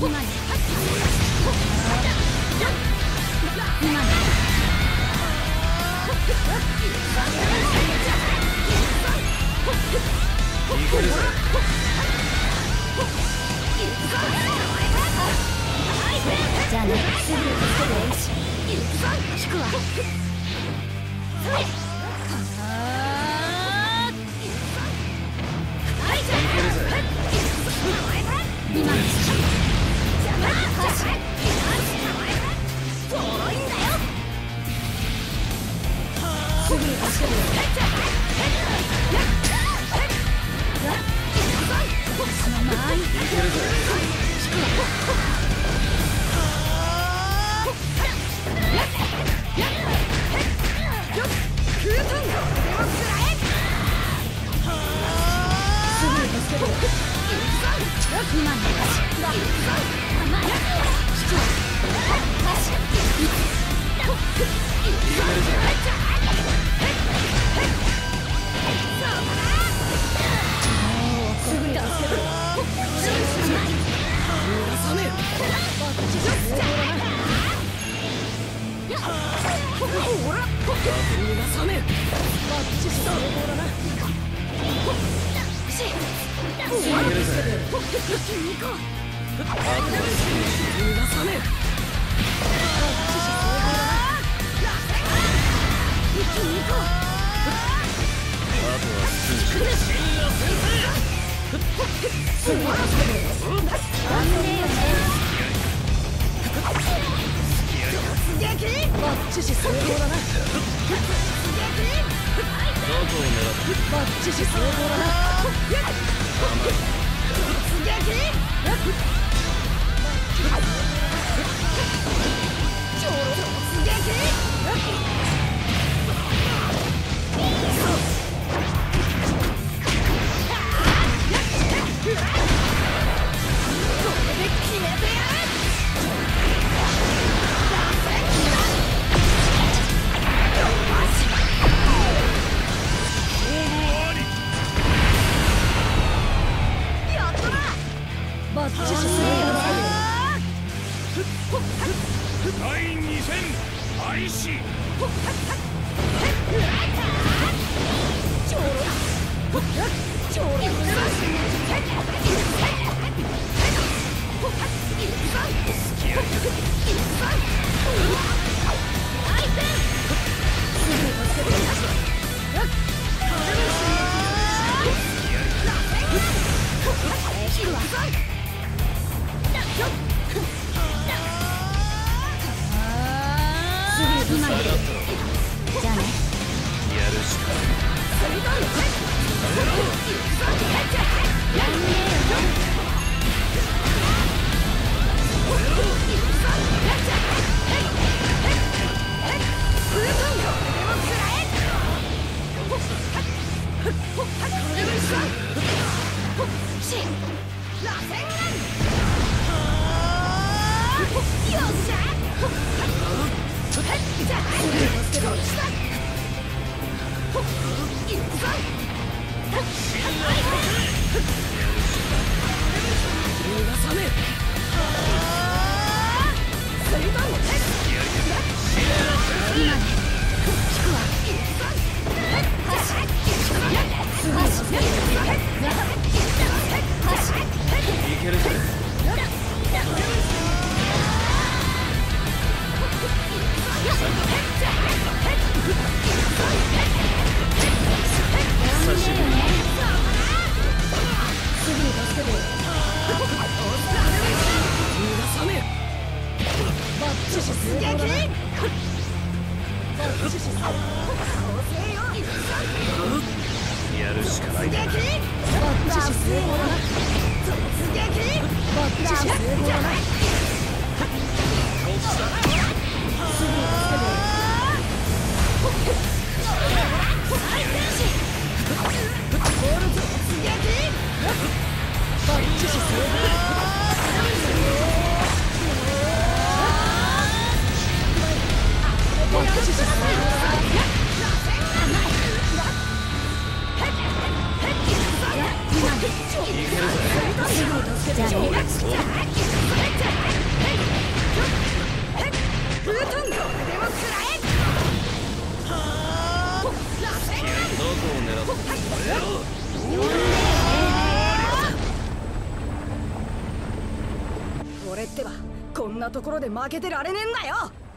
じゃあね。すぐすぐ練習引くわす ぐに助けるよそ撃間合いいけるぞ第2戦開今よりじゃあねやるしかいやるしかない。なってばこんなところで負けてられねえんだよ。